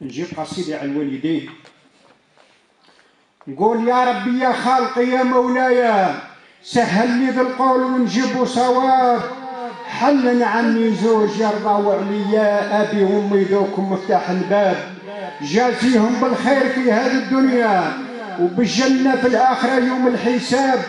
نجيب قصيدة على الوالدين. نقول يا ربي يا خالقي يا مولاي سهل لي ذا القول ونجيبو صواب. حلن عني زوج يرضى عليا أبي وأمي ذوكم مفتاح الباب. جازيهم بالخير في هذه الدنيا وبالجنة في الآخرة يوم الحساب.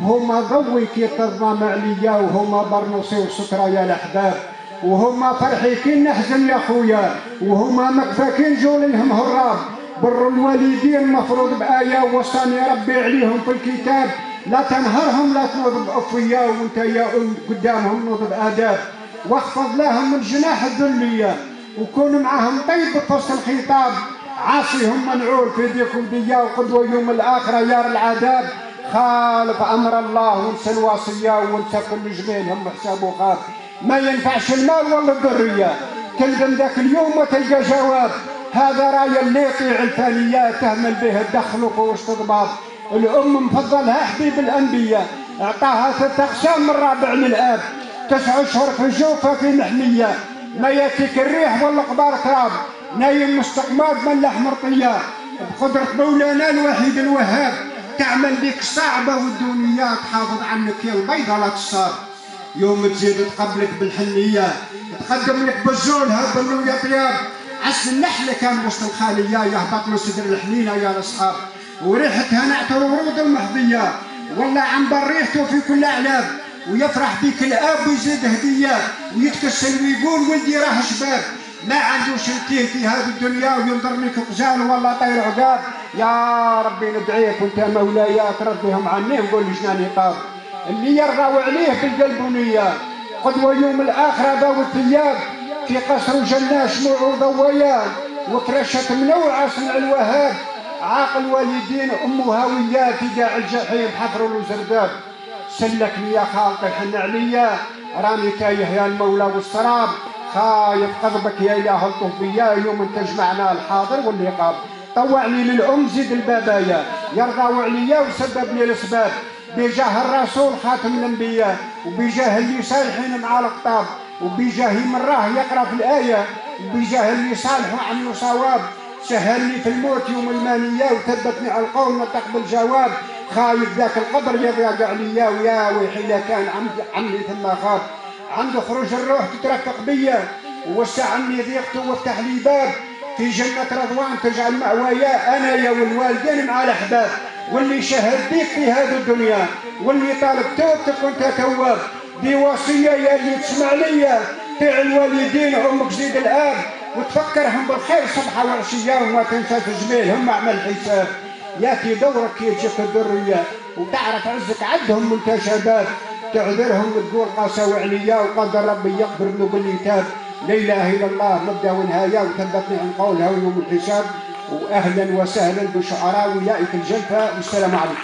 هما ضوي كي تظلم عليا وهما برنوسي وسكرى يا الأحباب. وهما فرحي كي نحزن يا خويا وهما مكفاكين جوليهم هراب. بر الوالدين مفروض بآية وصاني ربي عليهم في الكتاب. لا تنهرهم لا تنوض بأفيا وانت يا أم قدامهم نوض بآداب. واخفض لهم من جناح الذلية وكون معهم طيب بفصل الخطاب. عاصيهم منعول في ديكم ديا وقدوة يوم الآخرة يار العذاب. خالف أمر الله وانسى الوصية وانسى كل جميلهم حسابه خاف ما ينفعش المال ولا الذرية. تلقم ذاك اليوم وتلقى جواب. هذا رأي اللي يطيع الفانية تهمل به الدخل وقوش ضباب الأم مفضلها حبيب الأنبياء. أعطاها ثلاث أقسام من رابع من الآب. تسع أشهر في الجوفة في محمية. ما ياتيك الريح ولا قبار تراب. نايم مستقمات من لحم رطية بقدرة مولانا الوحيد الوهاب. تعمل بك صعبة والدنيا تحافظ عنك يا البيضة لا تصاب يوم تزيد تقبلك بالحنية تقدم لك بالزول هبلوا يا طياب. عسل النحلة كان وسط الخالية يهبط من صدر الحنينة يا الأصحاب. وريحتها نعت ورود المحظية والله عنبر ريحته في كل أعلام. ويفرح بك الأب ويزيد هدية. ويتكسل ويقول ولدي راه شباب. ما عندوش التيه في هذه الدنيا وينظر لك غزال ولا طير عقاب. يا ربي ندعيك وأنت مولاي ترد بهم عني وقول لي قاب اللي يرضى عليه بالقلب ونية. قدوة يوم الآخرة ذوي الثياب في قصر وجنة شموع وضويان وترشت منوعة صنع الوهاب. عاقل والدين أمه هاوية في قاع الجحيم حفر وزرداب سلكني يا خالق الحن عليا. راني تايه يا المولى والسراب. خايف قضبك يا إله الطوفية. يوم انت جمعنا الحاضر واللقاب. طوعني للأم زيد البابايا. يرضى عليا وسبب لي الأسباب. بجاه الرسول خاتم الأنبياء وبجاه اللي صالحين مع الأقطاب وبجاه من راه يقرأ في الآية وبجاه اللي صالحوا عنه صواب سهل لي في الموت يوم المانية وثبتني على القول نطق بالجواب خايف ذاك القبر يضيق عليا ويا ويحي لا كان عمي ثم خاف عنده خروج الروح تترفق بيا. ووسع عني ضيقته وافتح لي باب في جنة رضوان تجعل مأوايا أنا يا والوالدين مع الأحباب واللي شهد بيك في هذه الدنيا واللي طالب توبتك وانت تواب دي وصية يا اللي تسمع ليا تاع الوالدين أمك زيد الآب وتفكرهم بالخير صبحة وعشية وما تنسى تجميلهم اعمل حساب. ياتي دورك يجيك الذرية وتعرف عزك عدهم وانت شباب تعذرهم وتقول قاسى وعليا وقدر ربي يقدر له باللي تاب لا إله إلا الله مبدأ ونهاية وثبتني عن قولها ويوم الحساب. واهلا وسهلا بشعراء ويائك الجلفة والسلام عليكم.